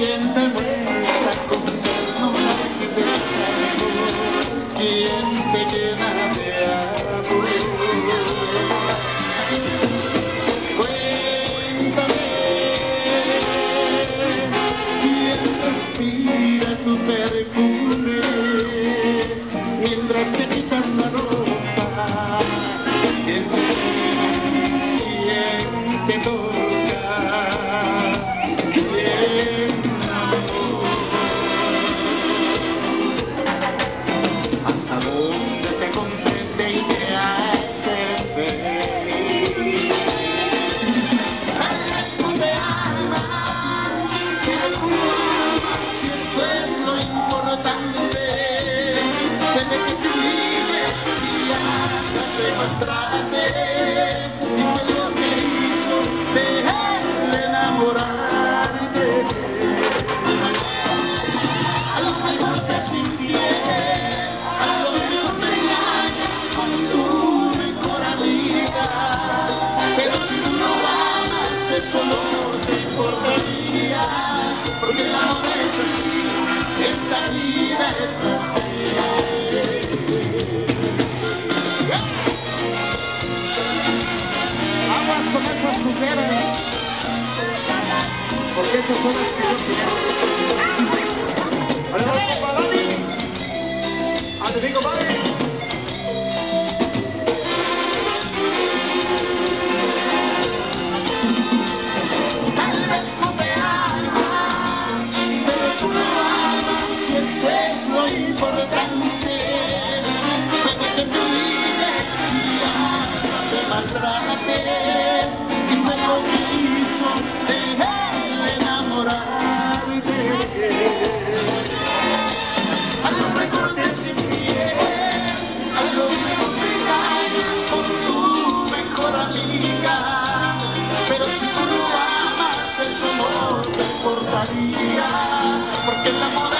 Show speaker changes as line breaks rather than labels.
¿Quién te muestra con ternura ¿Quién te llena de Aguas con esas mujeres, porque esas son las que yo quiero. In the morning.